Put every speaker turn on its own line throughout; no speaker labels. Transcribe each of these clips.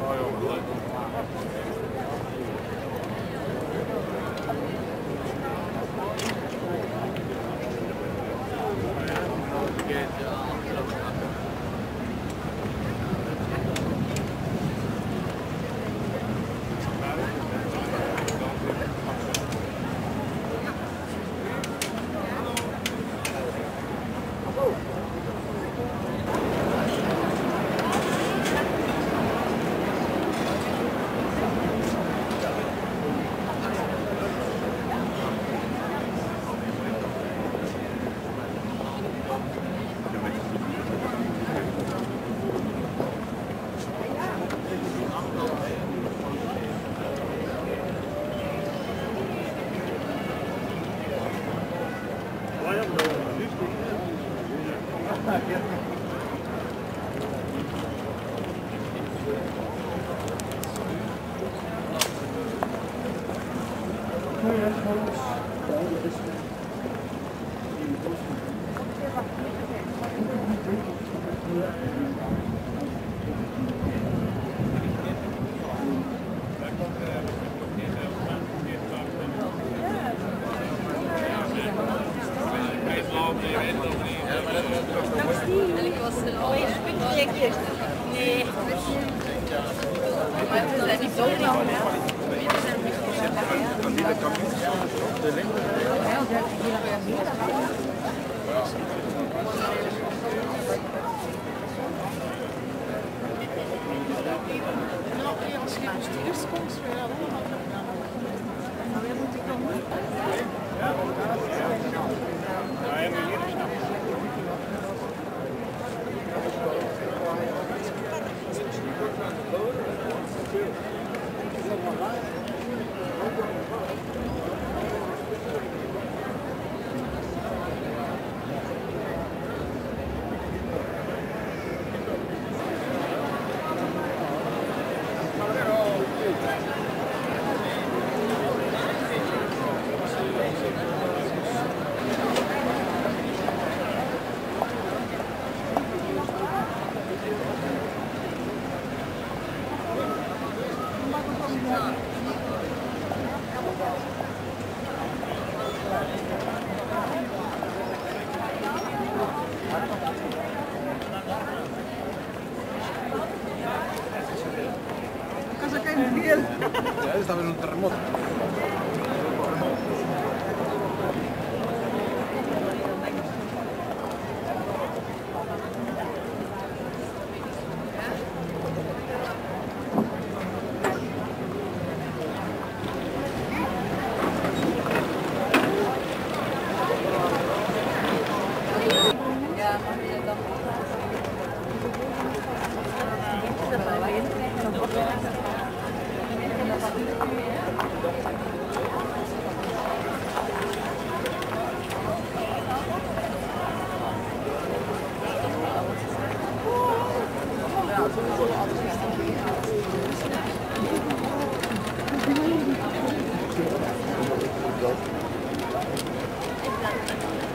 Royal Blood. 我也是。Als je op de stuurs komt, даже на термотор. Thank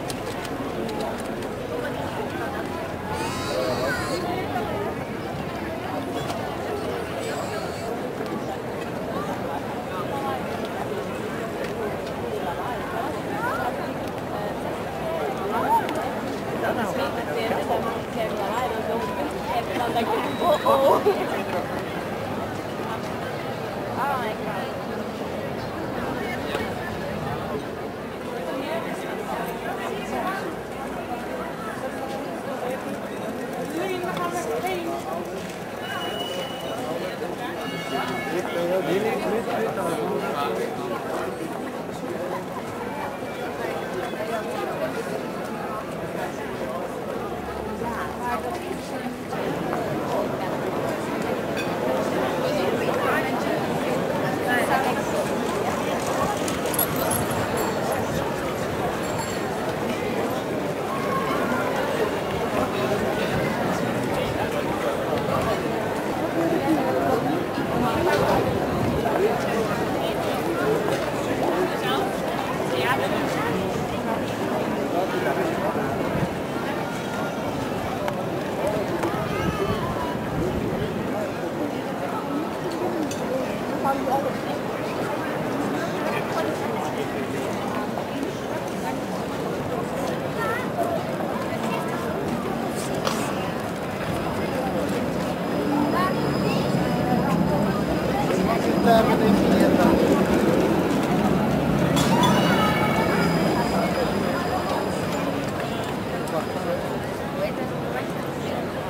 Thank you. Спасибо.